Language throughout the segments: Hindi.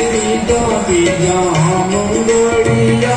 बेबी डो बी डो मुंगड़िया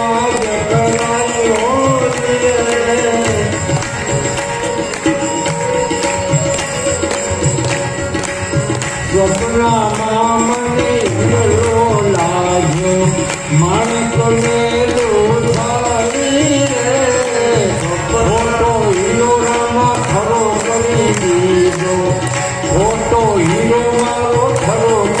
হইল মানো ধরো